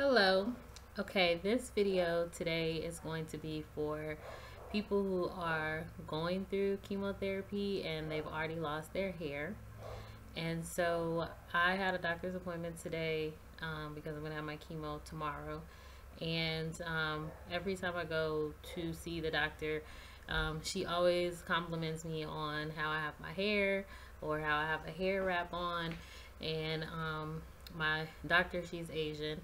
Hello. Okay, this video today is going to be for people who are going through chemotherapy and they've already lost their hair. And so I had a doctor's appointment today um, because I'm going to have my chemo tomorrow. And um, every time I go to see the doctor, um, she always compliments me on how I have my hair or how I have a hair wrap on. And um, my doctor, she's Asian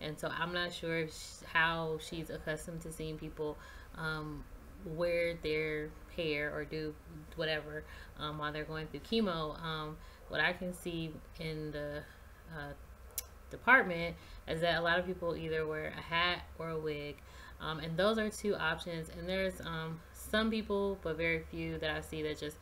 and so I'm not sure she, how she's accustomed to seeing people um, wear their hair or do whatever um, while they're going through chemo. Um, what I can see in the uh, department is that a lot of people either wear a hat or a wig, um, and those are two options. And there's um, some people, but very few, that I see that just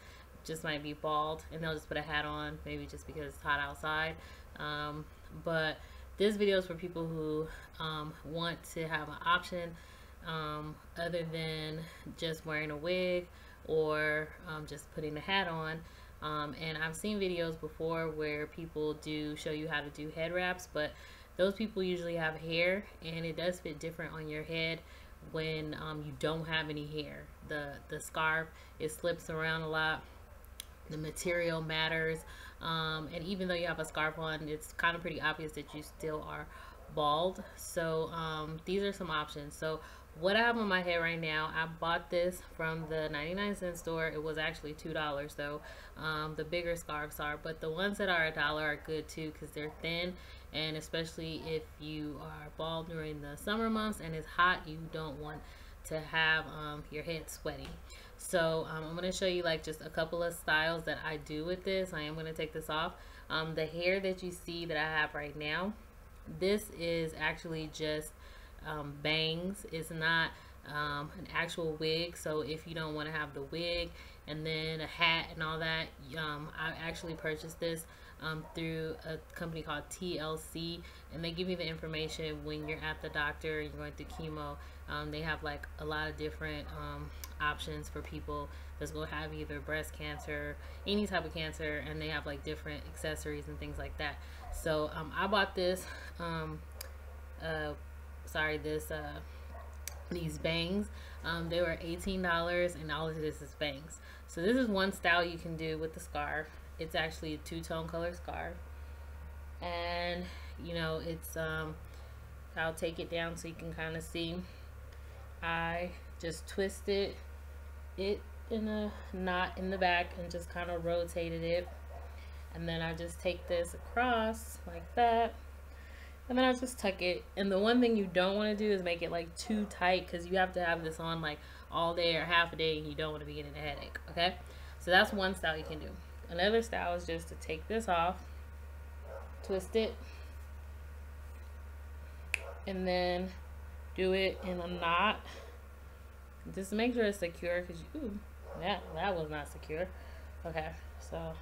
just might be bald and they'll just put a hat on, maybe just because it's hot outside. Um, but this video is for people who um, want to have an option um, other than just wearing a wig or um, just putting a hat on. Um, and I've seen videos before where people do show you how to do head wraps, but those people usually have hair and it does fit different on your head when um, you don't have any hair. The, the scarf, it slips around a lot. The material matters. Um, and even though you have a scarf on, it's kind of pretty obvious that you still are bald. So um, these are some options. So what I have on my head right now, I bought this from the 99 cent store. It was actually $2 though. Um, the bigger scarves are, but the ones that are a dollar are good too because they're thin and especially if you are bald during the summer months and it's hot, you don't want to have um, your head sweaty. So um, I'm going to show you like just a couple of styles that I do with this. I am going to take this off. Um, the hair that you see that I have right now, this is actually just um, bangs. It's not um, an actual wig. So if you don't want to have the wig and then a hat and all that, um, I actually purchased this um, through a company called TLC, and they give you the information when you're at the doctor, you're going through chemo. Um, they have like a lot of different um, options for people that's going to have either breast cancer, any type of cancer, and they have like different accessories and things like that. So um, I bought this, um, uh, sorry, this uh, these bangs. Um, they were $18 and all of this is bangs. So this is one style you can do with the scarf. It's actually a two-tone color scarf. And, you know, it's, um, I'll take it down so you can kind of see. I just twisted it in a knot in the back and just kind of rotated it. And then I just take this across like that. And then I just tuck it. And the one thing you don't want to do is make it like too tight because you have to have this on like all day or half a day and you don't want to be getting a headache. Okay. So that's one style you can do. Another style is just to take this off, twist it, and then do it in a knot. Just make sure it's secure because you, that, that was not secure. Okay, so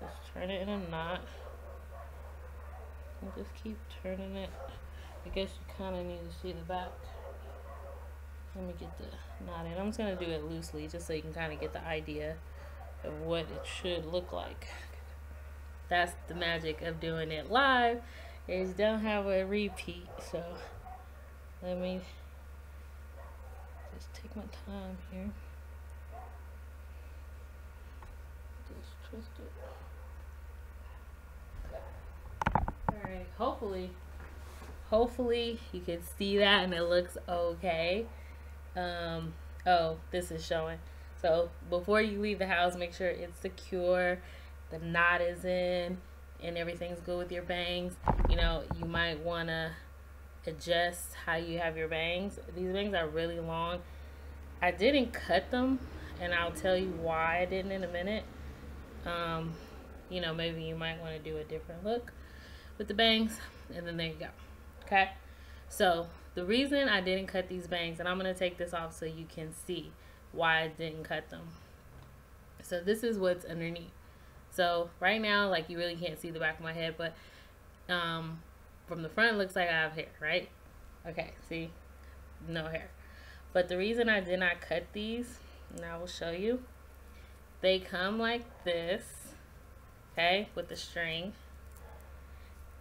just turn it in a knot. And just keep turning it. I guess you kind of need to see the back. Let me get the knot in. I'm just going to do it loosely just so you can kind of get the idea of what it should look like. That's the magic of doing it live is don't have a repeat. So let me take my time here. Just twist it. Alright, hopefully hopefully you can see that and it looks okay. Um oh, this is showing. So before you leave the house, make sure it's secure, the knot is in, and everything's good with your bangs. You know, you might want to adjust how you have your bangs. These bangs are really long. I didn't cut them, and I'll tell you why I didn't in a minute. Um, you know, maybe you might want to do a different look with the bangs, and then there you go. Okay, so the reason I didn't cut these bangs, and I'm going to take this off so you can see why I didn't cut them. So this is what's underneath. So right now, like you really can't see the back of my head, but um, from the front looks like I have hair, right? Okay, see, no hair. But the reason I did not cut these, and I will show you, they come like this, okay, with the string.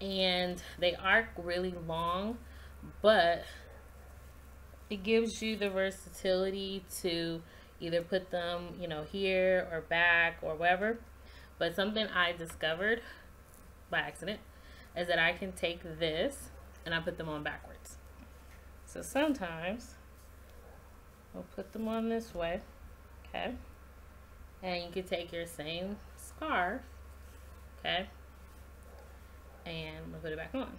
and they are really long, but it gives you the versatility to either put them, you know, here or back or wherever. But something I discovered by accident is that I can take this and I put them on backwards. So sometimes I'll put them on this way, okay? And you can take your same scarf, okay? And we'll put it back on.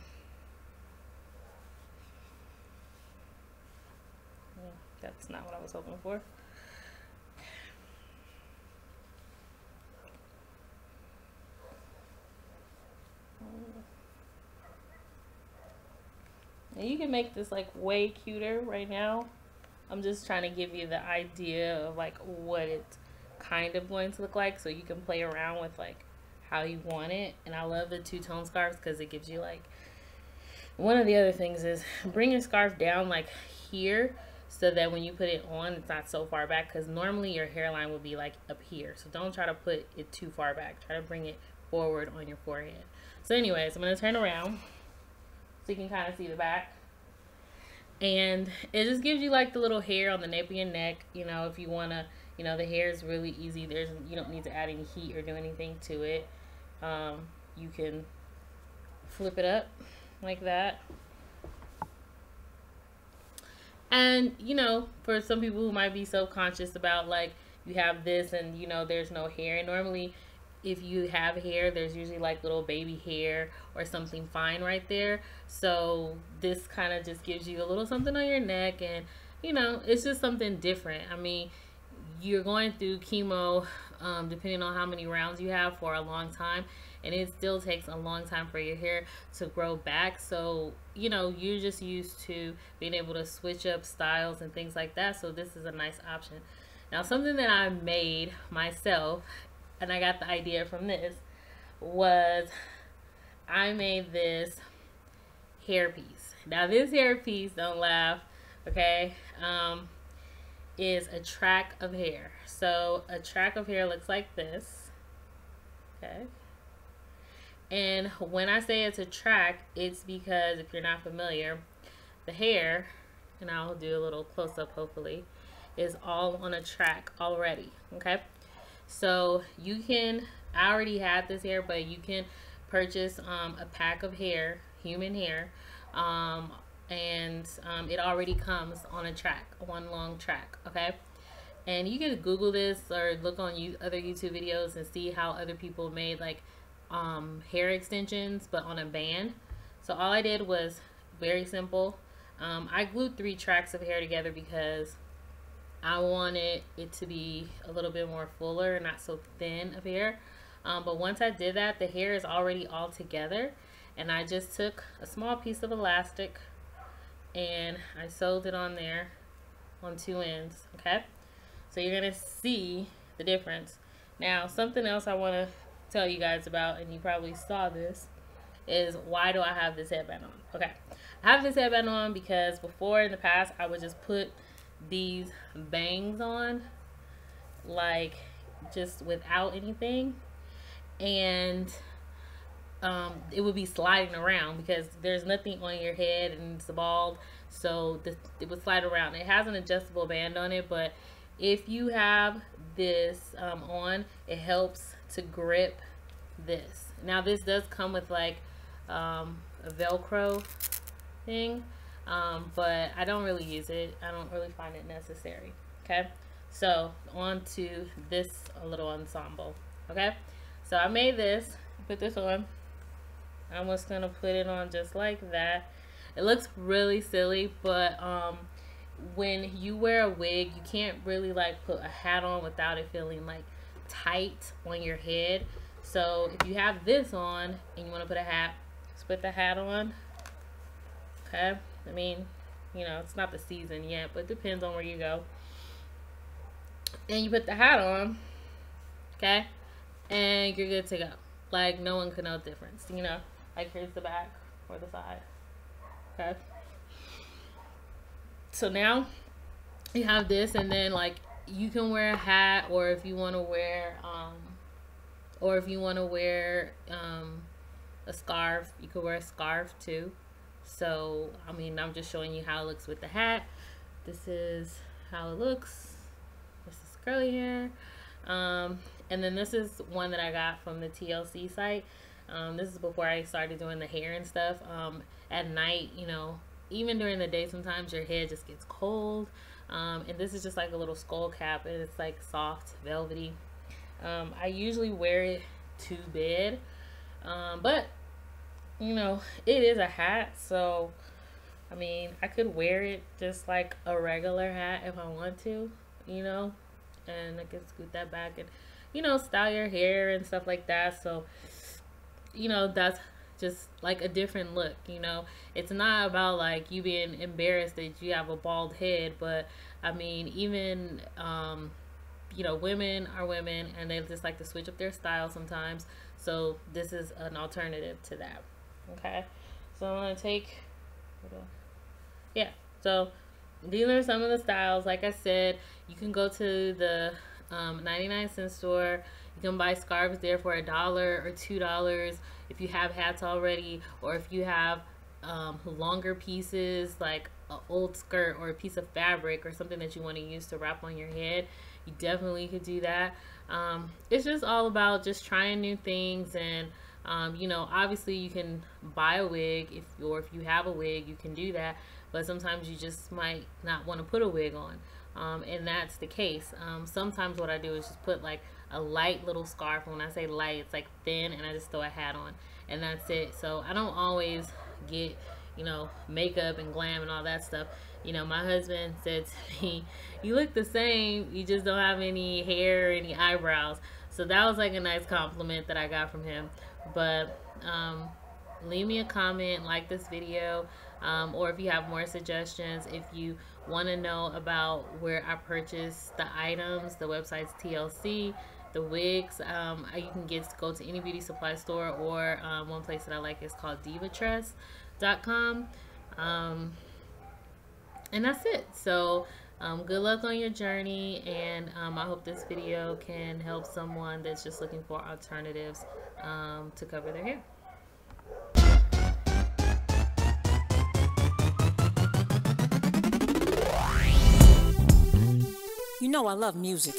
Mm, that's not what I was hoping for. And you can make this like way cuter right now. I'm just trying to give you the idea of like what it's kind of going to look like so you can play around with like how you want it. And I love the two-tone scarves because it gives you like one of the other things is bring your scarf down like here so that when you put it on it's not so far back because normally your hairline would be like up here. So don't try to put it too far back. Try to bring it forward on your forehead. So anyways I'm going to turn around so you can kind of see the back and it just gives you like the little hair on the nape of your neck you know if you want to you know the hair is really easy. There's you don't need to add any heat or do anything to it. Um, you can flip it up like that. And you know for some people who might be self-conscious about like you have this and you know there's no hair. And normally if you have hair there's usually like little baby hair or something fine right there. So this kind of just gives you a little something on your neck and you know it's just something different. I mean you're going through chemo um, depending on how many rounds you have for a long time and it still takes a long time for your hair to grow back. So you know you're just used to being able to switch up styles and things like that. So this is a nice option. Now something that I made myself and I got the idea from this was I made this hair piece now this hair piece don't laugh okay um is a track of hair so a track of hair looks like this okay and when I say it's a track, it's because if you're not familiar, the hair, and I'll do a little close up hopefully, is all on a track already. Okay. So you can, I already had this hair, but you can purchase um, a pack of hair, human hair, um, and um, it already comes on a track, one long track. Okay. And you can Google this or look on you, other YouTube videos and see how other people made like um, hair extensions, but on a band. So all I did was very simple. Um, I glued three tracks of hair together because I wanted it to be a little bit more fuller and not so thin of hair. Um, but once I did that, the hair is already all together. And I just took a small piece of elastic and I sewed it on there on two ends, okay? So you're going to see the difference. Now, something else I want to tell you guys about, and you probably saw this, is why do I have this headband on? Okay, I have this headband on because before in the past I would just put these bangs on, like just without anything, and um, it would be sliding around because there's nothing on your head and it's bald, so this, it would slide around. It has an adjustable band on it, but if you have this um, on, it helps to grip this. Now this does come with like um, a Velcro thing, um, but I don't really use it. I don't really find it necessary. Okay, so on to this little ensemble. Okay, so I made this, put this on. I'm just gonna put it on just like that. It looks really silly, but um, when you wear a wig, you can't really like put a hat on without it feeling like tight on your head. So if you have this on and you want to put a hat, just put the hat on. Okay. I mean, you know, it's not the season yet, but depends on where you go. And you put the hat on. Okay. And you're good to go. Like no one can know the difference. You know, like here's the back or the side. Okay. So now you have this and then like you can wear a hat or if you want to wear um or if you want to wear um a scarf. You could wear a scarf too. So, I mean, I'm just showing you how it looks with the hat. This is how it looks. This is curly hair. Um, and then this is one that I got from the TLC site. Um, this is before I started doing the hair and stuff. Um, at night, you know, even during the day, sometimes your head just gets cold. Um, and this is just like a little skull cap, and it's like soft, velvety. Um, I usually wear it to bed, um, but you know, it is a hat, so I mean, I could wear it just like a regular hat if I want to, you know, and I can scoot that back and, you know, style your hair and stuff like that. So, you know, that's just like a different look, you know. It's not about like you being embarrassed that you have a bald head, but I mean, even, um, you know, women are women and they just like to switch up their style sometimes. So, this is an alternative to that. Okay. So, I'm to take yeah so these are some of the styles like i said you can go to the um, 99 cent store you can buy scarves there for a dollar or two dollars if you have hats already or if you have um, longer pieces like an old skirt or a piece of fabric or something that you want to use to wrap on your head you definitely could do that um, it's just all about just trying new things and um, you know obviously you can buy a wig if or if you have a wig you can do that but sometimes you just might not want to put a wig on. Um, and that's the case. Um, sometimes what I do is just put like a light little scarf. When I say light, it's like thin, and I just throw a hat on, and that's it. So I don't always get, you know, makeup and glam and all that stuff. You know, my husband said to me, "You look the same. You just don't have any hair, or any eyebrows." So that was like a nice compliment that I got from him. But um, leave me a comment, like this video um, or if you have more suggestions, if you want to know about where I purchase the items, the website's TLC, the wigs, um, you can get go to any beauty supply store or um, one place that I like is called divatress.com. Um, and that's it. So um, good luck on your journey and um, I hope this video can help someone that's just looking for alternatives um, to cover their hair. You know I love music.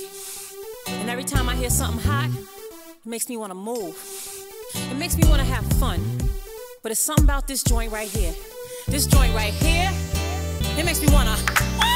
And every time I hear something hot, it makes me want to move. It makes me want to have fun. But it's something about this joint right here. This joint right here, it makes me want to...